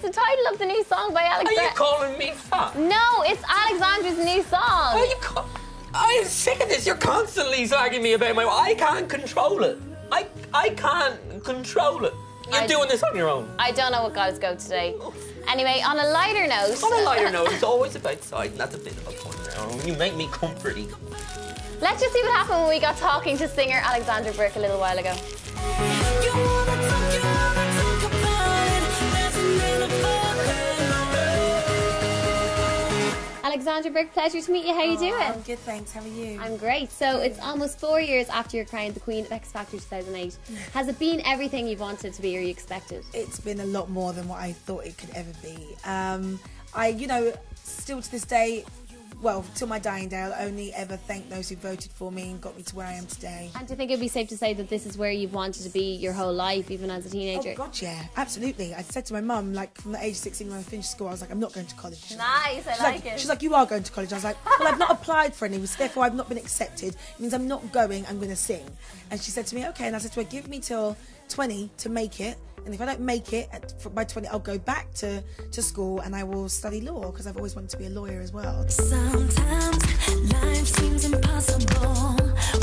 the title of the new song by Alexander. Are you Alexander. calling me fat? No, it's Alexandra's new song. Are you ca- I'm sick of this. You're constantly slagging me about my. I can't control it. I I can't control it. You're I- doing this on your own. I don't know what got us go today. Anyway, on a lighter note. On a lighter note, it's always about side, and that's a bit of a point now. You make me comforty. Let's just see what happened when we got talking to singer Alexandra Burke a little while ago. Alexandra Burke, pleasure to meet you. How are you doing? I'm good, thanks. How are you? I'm great. So it's almost four years after you're crowned the Queen of X Factor 2008. Has it been everything you've wanted to be or you expected? it's been a lot more than what I thought it could ever be. Um, I, you know, still to this day, well, till my dying day, I'll only ever thank those who voted for me and got me to where I am today. And do you think it'd be safe to say that this is where you've wanted to be your whole life, even as a teenager? Oh God, yeah, absolutely. I said to my mum, like from the age of 16 when I finished school, I was like, I'm not going to college. Nice, I She's like, like, it. she's like, you are going to college. I was like, well, I've not applied for any, so therefore I've not been accepted. It means I'm not going. I'm going to sing. And she said to me, okay. And I said to her, give me till 20 to make it. And if I don't make it at, by 20, I'll go back to, to school and I will study law because I've always wanted to be a lawyer as well. Sometimes life seems impossible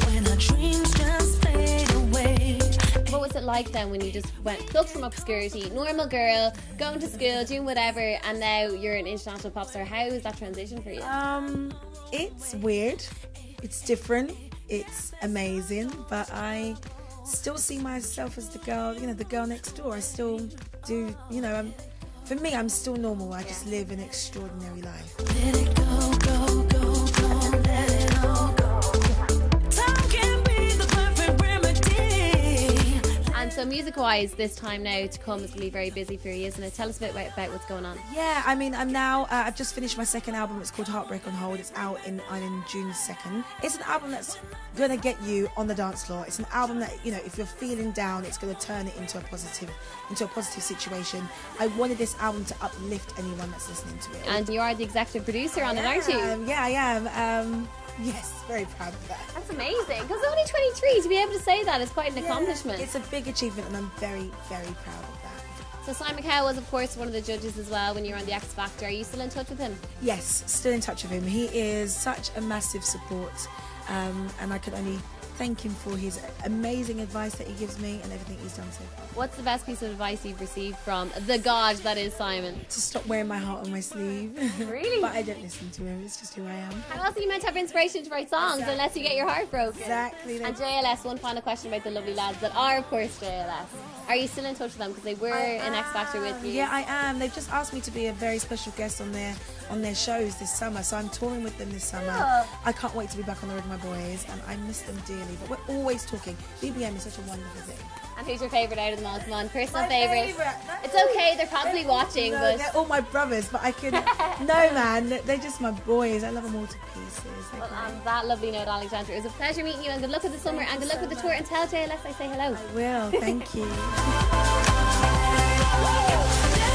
when our dreams just fade away. What was it like then when you just went plucked from obscurity, normal girl, going to school, doing whatever, and now you're an international pop star? How is that transition for you? Um, it's weird. It's different. It's amazing, but I still see myself as the girl, you know, the girl next door. I still do, you know, I'm, for me, I'm still normal. I just live an extraordinary life. Music wise, this time now to come is going to be very busy for you, isn't it? Tell us a bit about, about what's going on. Yeah, I mean, I'm now. Uh, I've just finished my second album. It's called Heartbreak on Hold. It's out in on June second. It's an album that's gonna get you on the dance floor. It's an album that you know, if you're feeling down, it's gonna turn it into a positive, into a positive situation. I wanted this album to uplift anyone that's listening to it. And you are the executive producer on it, aren't you? Um, yeah, I am. Um, yes, very proud of that. That's amazing. Because only 23 to be able to say that is quite an accomplishment. It's a big achievement, and I'm very, very proud of that. So Simon Cowell was, of course, one of the judges as well when you were on the X Factor. Are you still in touch with him? Yes, still in touch with him. He is such a massive support, um, and I can only thank him for his amazing advice that he gives me and everything he's done so far. What's the best piece of advice you've received from the God that is Simon? To stop wearing my heart on my sleeve. Really? but I don't listen to him. It's just who I am. How else are you meant to have inspiration to write songs unless you get your heart broken? Exactly. And JLS, one final question about the lovely lads that are, of course, JLS. Are you still in touch with them because they were in X Factor with you? Yeah, I am. They've just asked me to be a very special guest on their on their shows this summer. So I'm touring with them this summer. Oh. I can't wait to be back on the road with my boys, and I miss them dearly. But we're always talking. BBM is such a wonderful thing. And who's your favourite out of the all? Come on, personal favourite. It's okay, they're probably watching, No, but they're all my brothers, but I could. no, man, they're- they're just my boys. I love them all to pieces. They're Well, great. on that lovely note, Alexandra, it was a pleasure meeting you and good luck with the summer and good luck with the tour and tell JLS I say hello. Will, thank you.